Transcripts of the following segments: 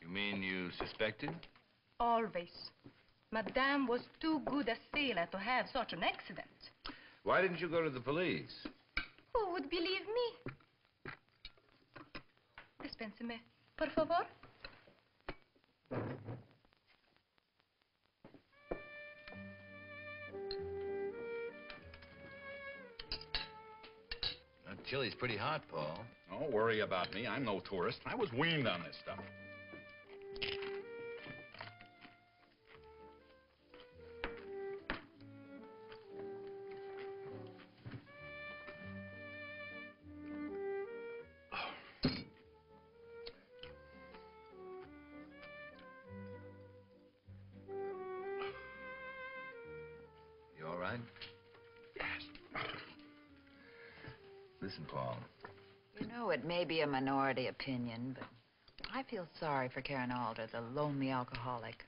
You mean you suspected? Always. Madame was too good a sailor to have such an accident. Why didn't you go to the police? Who would believe me? Dispenseme, por favor. That chili's pretty hot, Paul. Don't worry about me. I'm no tourist. I was weaned on this stuff. You all right? Yes. Listen, Paul. You know, it may be a minority opinion, but I feel sorry for Karen Alder, the lonely alcoholic.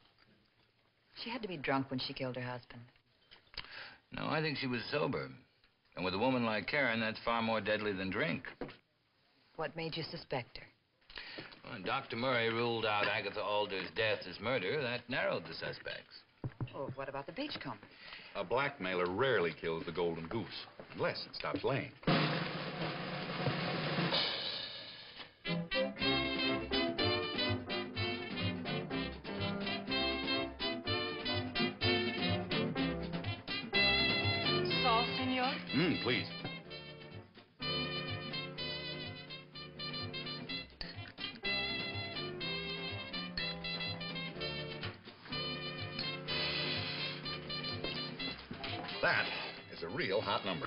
She had to be drunk when she killed her husband. No, I think she was sober. And with a woman like Karen, that's far more deadly than drink. What made you suspect her? Well, when Dr. Murray ruled out Agatha Alder's death as murder, that narrowed the suspects. Oh, what about the beachcomber? A blackmailer rarely kills the golden goose, unless it stops laying. Mmm, please. That is a real hot number.